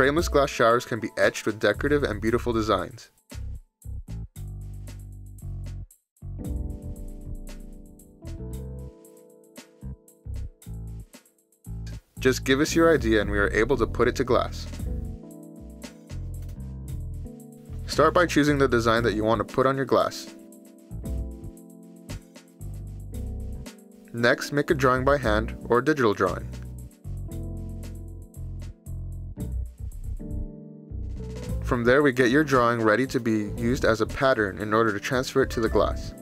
frameless glass showers can be etched with decorative and beautiful designs. Just give us your idea and we are able to put it to glass. Start by choosing the design that you want to put on your glass. Next, make a drawing by hand or digital drawing. From there, we get your drawing ready to be used as a pattern in order to transfer it to the glass.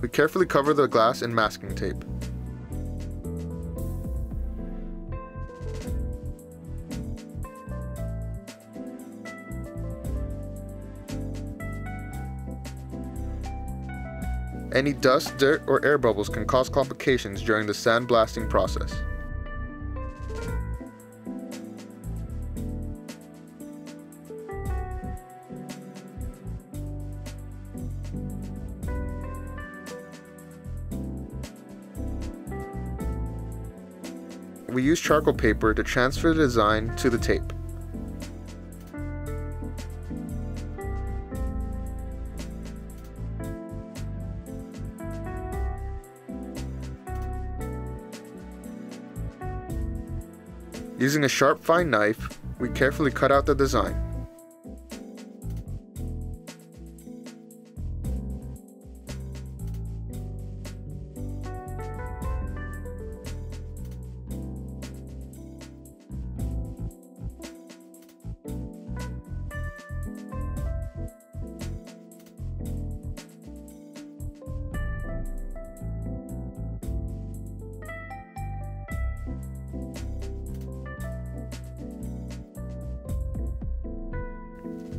We carefully cover the glass in masking tape. Any dust, dirt, or air bubbles can cause complications during the sandblasting process. We use charcoal paper to transfer the design to the tape. Using a sharp fine knife, we carefully cut out the design.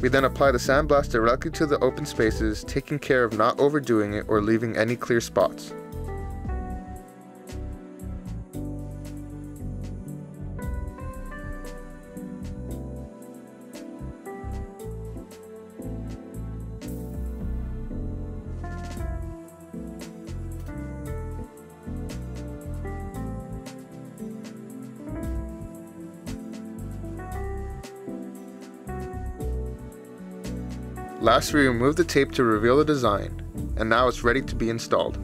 We then apply the sandblast directly to the open spaces, taking care of not overdoing it or leaving any clear spots. Last we remove the tape to reveal the design, and now it's ready to be installed.